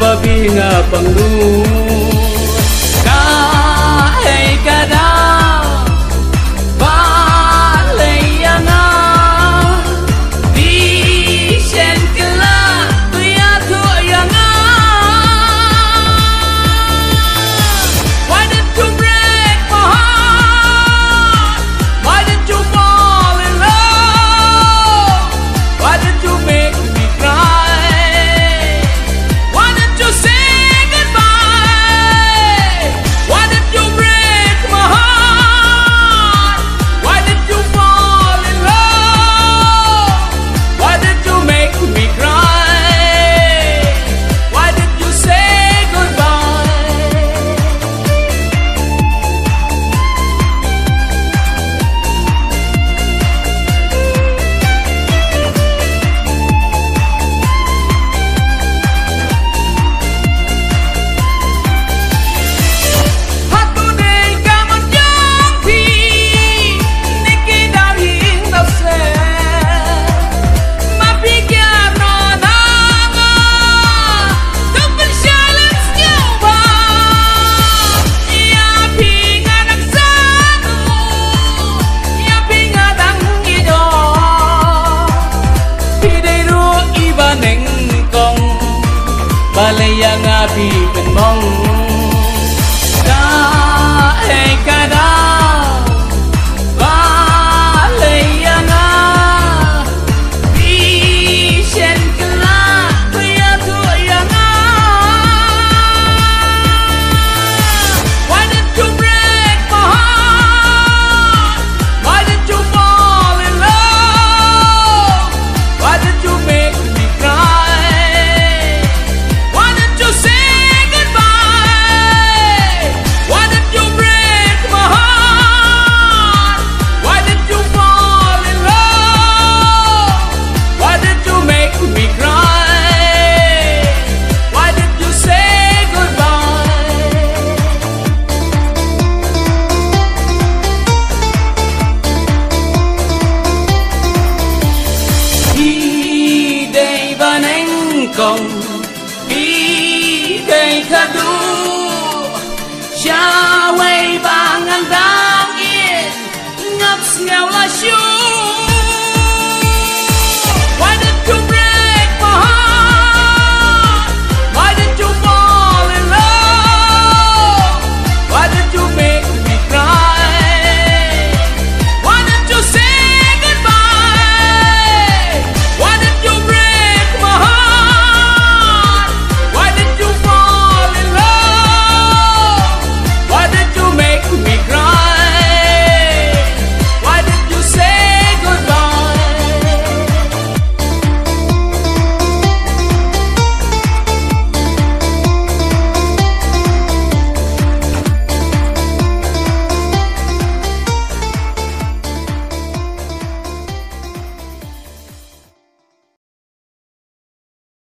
pabinga pangdu เลยยังอาบีเป็นมอง ni khadu Shaway bang ang in Ngaps ngaw la shoo